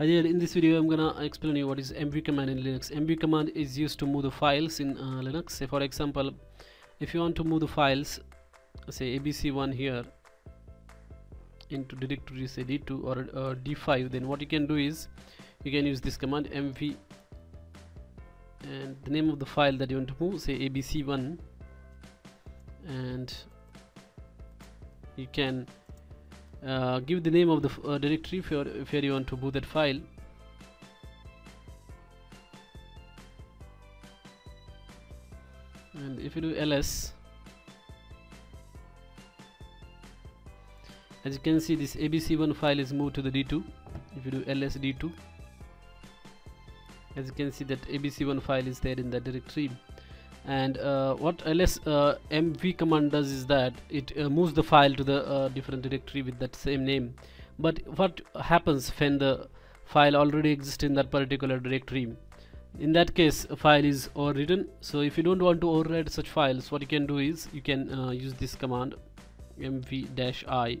Here in this video I'm gonna explain you what is mv command in Linux. Mv command is used to move the files in uh, Linux. Say for example if you want to move the files say abc1 here into directory say d2 or uh, d5 then what you can do is you can use this command mv and the name of the file that you want to move say abc1 and you can uh, give the name of the uh, directory if, if you want to move that file. And if you do ls as you can see this abc1 file is moved to the d2 if you do ls d2 as you can see that abc1 file is there in the directory and uh, what ls uh, mv command does is that it uh, moves the file to the uh, different directory with that same name. But what happens when the file already exists in that particular directory? In that case a file is overwritten. So if you don't want to overwrite such files what you can do is you can uh, use this command mv-i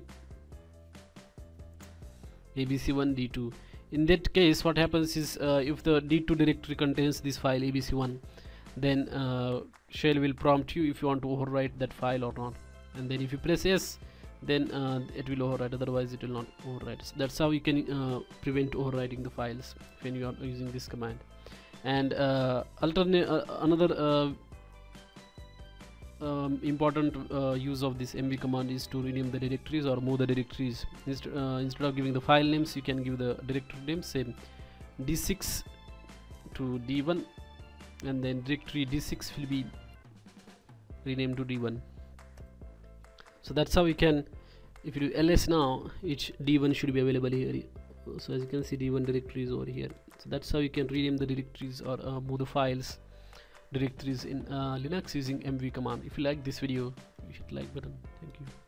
abc1 d2 in that case what happens is uh, if the d2 directory contains this file abc1 then uh, shell will prompt you if you want to overwrite that file or not. And then if you press yes then uh, it will overwrite. Otherwise it will not overwrite. So that's how you can uh, prevent overwriting the files when you are using this command. And uh, alternate uh, another uh, um, important uh, use of this mv command is to rename the directories or move the directories. Inst instead of giving the file names you can give the directory name same d6 to d1 and then directory d6 will be renamed to d1 so that's how you can if you do ls now each d1 should be available here. So as you can see d1 directory is over here. So that's how you can rename the directories or uh, move the files directories in uh, linux using mv command. If you like this video you should like button. Thank you